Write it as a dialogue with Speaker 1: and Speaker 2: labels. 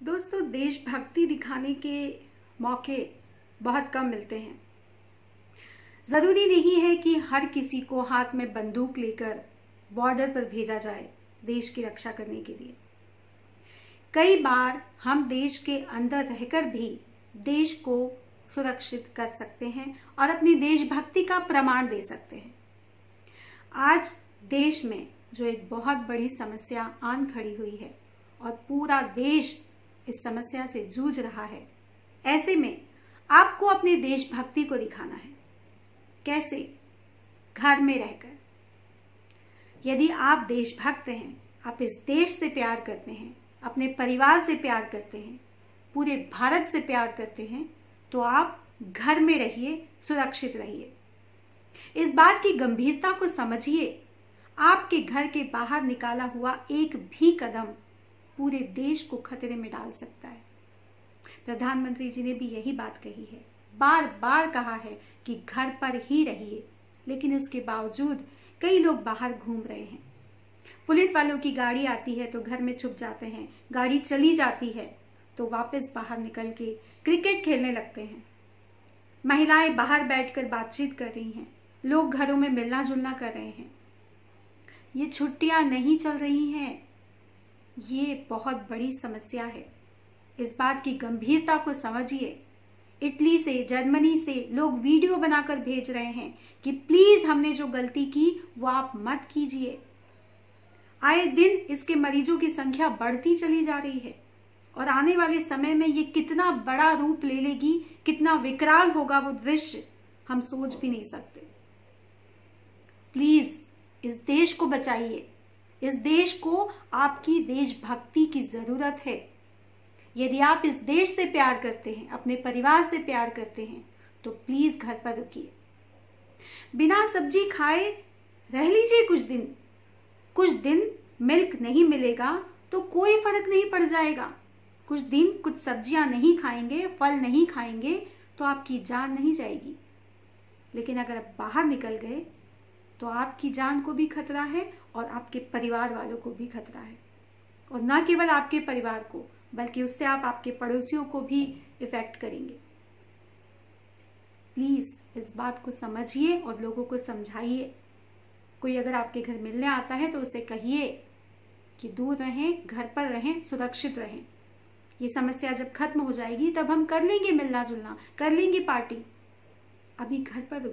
Speaker 1: दोस्तों, देशभक्ति दिखाने के मौके बहुत कम मिलते हैं। ज़रूरी नहीं है कि हर किसी को हाथ में बंदूक लेकर बॉर्डर पर भेजा जाए देश की रक्षा करने के लिए। कई बार हम देश के अंदर रहकर भी देश को सुरक्षित कर सकते हैं और अपनी देशभक्ति का प्रमाण दे सकते हैं। आज देश में जो एक बहुत बड़ी समस्या आन खड़ी हुई है और पूरा देश इस समस्या से जूझ रहा है। ऐसे में आपको अपने देशभक्ति को दिखाना है। कैसे? घर में रहकर। यदि आप देशभक्त हैं, आप इस देश से प्यार करते हैं, अपने परिवार से प्यार करते हैं, पूरे भारत से प्यार करते हैं तो आप घर में रहिए, सुरक्षित रहिए। इस बात की गंभीरता को समझिए, आपके घर के बाहर निकाला हुआ एक भी कदम पूरे देश को खतरे में डाल सकता है। प्रधानमंत्री जी ने भी यही बात कही है। बार बार कहा है कि घर पर ही रहिए, लेकिन उसके बावजूद कई लोग बाहर घूम रहे हैं। पुलिस वालों की गाड़ी आती है तो घर में छुप जाते हैं, गाड़ी चली जाती है तो वापस बाहर निकल के क्रिकेट खेलने लगते हैं। महिलाएँ बाहर बैठकर बातचीत कर रही हैं, लोग घरों में मिलना जुलना कर रहे हैं। ये छुट्टियाँ नहीं चल रही हैं। ये बहुत बड़ी समस्या है। इस बात की गंभीरता को समझिए। इटली से, जर्मनी से लोग वीडियो बनाकर भेज रहे हैं कि प्लीज़ हमने जो गलती की, वो आप मत कीजिए। आए दिन इसके मरीजों की संख्या बढ़ती चली जा रही है और आने वाले समय में ये कितना बड़ा रूप ले लेगी, कितना विकराल होगा वो दृश्य हम सोच भी नहीं सकते। प्लीज़ इस देश को बचाइए। इस देश को आपकी देशभक्ति की ज़रूरत है। यदि आप इस देश से प्यार करते हैं, अपने परिवार से प्यार करते हैं तो प्लीज़ घर पर रुकिए। बिना सब्ज़ी खाए रह लीजिए कुछ दिन। कुछ दिन मिल्क नहीं मिलेगा तो कोई फ़र्क नहीं पड़ जाएगा। कुछ दिन कुछ सब्ज़ियाँ नहीं खाएँगे, फल नहीं खाएँगे तो आपकी जान नहीं जाएगी। लेकिन अगर आप बाहर निकल गए तो आपकी जान को भी खतरा है और आपके परिवार वालों को भी खतरा है। और न केवल आपके परिवार को, बल्कि उससे आप आपके पड़ोसियों को भी इफ़ेक्ट करेंगे। प्लीज़ इस बात को समझिए और लोगों को समझाइए। कोई अगर आपके घर मिलने आता है तो उसे कहिए कि दूर रहें, घर पर रहें, सुरक्षित रहें। ये समस्या जब खत्म हो जाएगी, तब हम कर लेंगे मिलना जुलना कर लेंगे पार्टी अभी घर पर